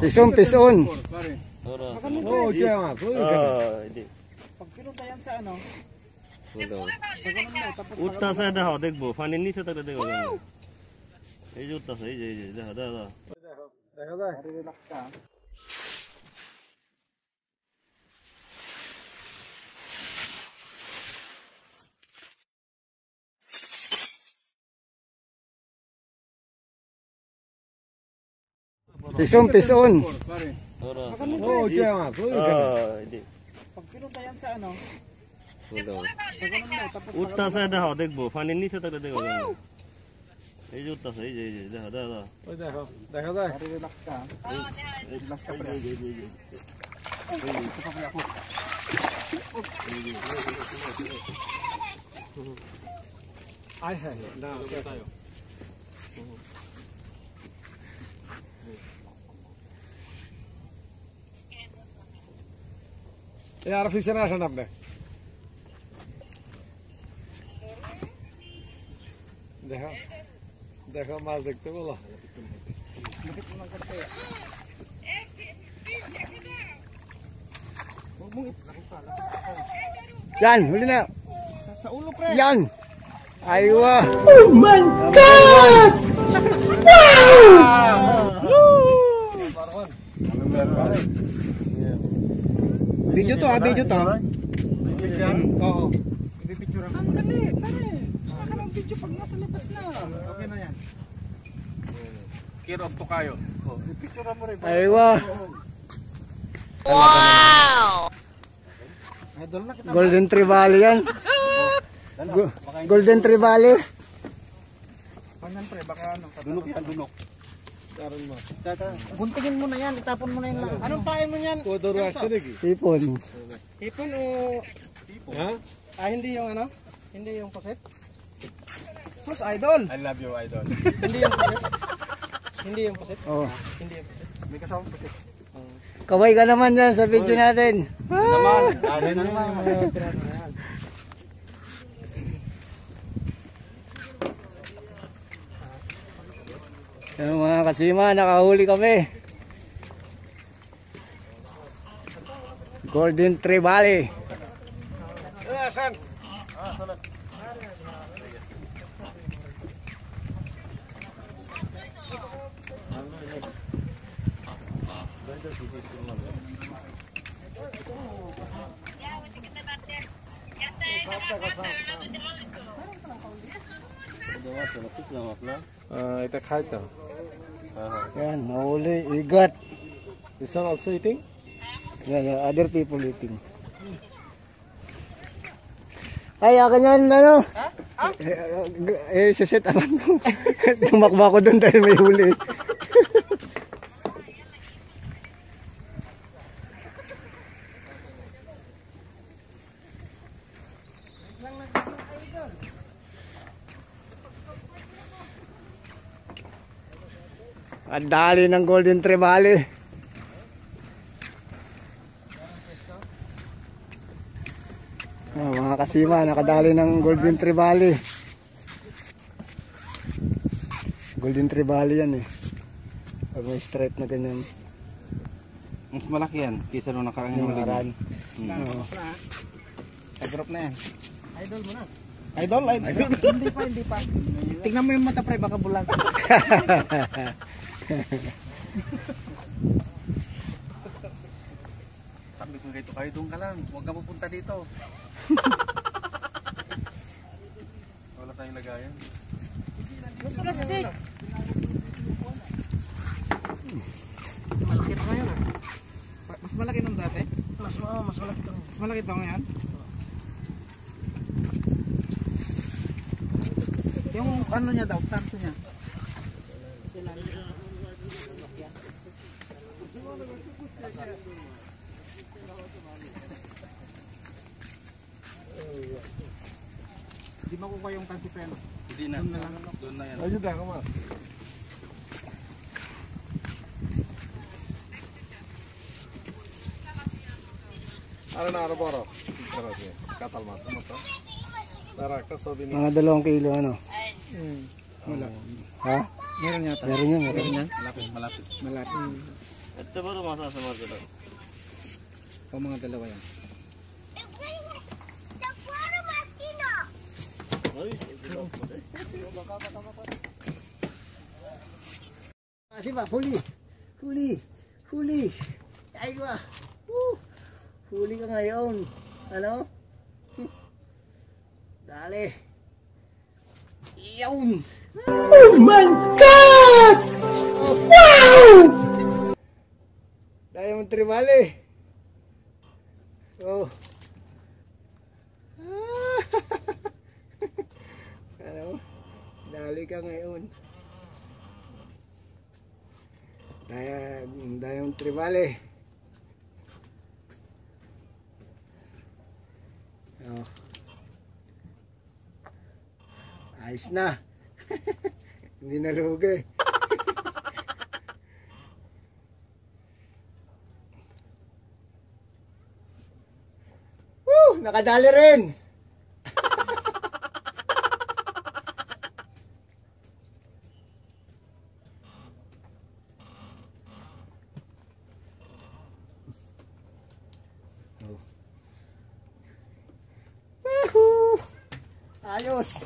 Pison, pison. Oo, kaya nga. Ah, hindi. Pag pinunta yan sa ano, Hold on. gaganon mo, tapos উঠতে আছে দেখো দেখবো পানির নিচে থাকলে দেখো কেমন। এই যে উঠতেছে এই যে এই যে দেখো দেখো দেখো। দেখা যায় Pison, pison. ধরো। Oo, kaya nga. Ah, hindi। Pag pinunta yan sa ano, Hold on. gaganon mo, tapos উঠতে আছে দেখো দেখবো পানির নিচে থাকলে দেখো কেমন। এই যে উঠতেছে এই যে এই যে দেখো দেখো দেখো। ওই দেখো দেখা যায় relax ka. Relax ka pre. আয় হ্যাঁ না tayo. এই আর পিছনে আসেন আপনি দেখো দেখো মাছ দেখতে বলো Yan, huli na. Sa ulo pre. Yan. Aywa. Video to ah, video to. Oo. Ibipicture ako. Sandali, pare. Saka ka mag-video pag nasa labas na. Okay na yan. Kirop to kayo Picture mo rin. Aywa. Kita. Golden Trevally yan. Go- Golden Trevally. Pangan pre, baka ano. Dunok yan, dunok Karon mo. Tata, Buntingin mo na yan, itapon mo na yan lang. Anong pain mo yan? Kodor was talaga. Ipon. Ipon o... Ipon? Ha? Ah, hindi yung ano? Hindi yung poset? Sus, idol! I love you, idol. hindi yung poset? Hindi yung poset? Oo. Oh. Hindi yung poset? May kasama poset. Kaway ka naman dyan sa video natin. Naman. Ah! Naman. Yan mga kasima, nakahuli kami. Golden Trevally. Asan? এটা খাই তো Yan, nahuli, igat. This one also eating? Yan, yan, other people eating. Ay, akin yan, ano? Eh, eh, siset alam ko. Tumakbo ako doon dahil may huli. Ang dali ng Golden Trevally. Ah, mga kasima, nakadali ng Golden Trevally. Golden Trevally yan eh. Pag may straight na ganyan. Mas malaki yan, kaysa nung nakarang Yung aran. Oo. Sa group na yan. Idol mo na. Idol? Idol? hindi pa, hindi pa. Tingnan mo yung mata pre, baka bulag. Sabi ko dito kayo doon ka lang, huwag ka pupunta dito. Wala tayong lagayan. Plastic! Malaki to ngayon ah. Mas malaki nung dati? Mas, oh, mas malaki to. Mas malaki to ngayon? Yung ano niya daw, tanso niya. Hindi makukuha yung tansi pelo. Hindi na. Doon na yan. Ayun na, mas. Ano na, ano? Tara, sige. Katal mas. Ano to? Tara, kasobi. Mga dalawang kilo ano. Wala. Ha? Meron yata. Meron yan, meron. Meron yan? Malapit, malapit. Malapit. Ito ba rumasa sa market? Pang mga dalawa yan. Ay, ito Kasi ba, huli. Huli. Huli. Ay ah. Woo. Huli ka ngayon. Ano? Dali. Yawn. Oh my God! Wow! Diamond Tribale. Oh. ano? Dali ka ngayon. Daya, dayong tribale. Oh. Ayos na. Hindi na Nakadali rin. Ayos.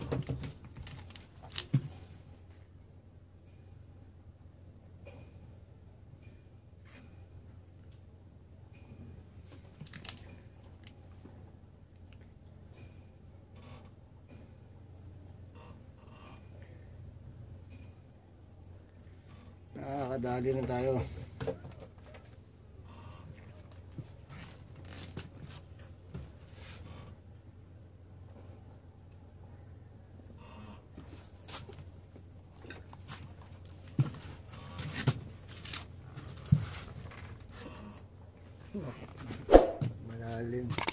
Nakakadali na tayo. Malalim.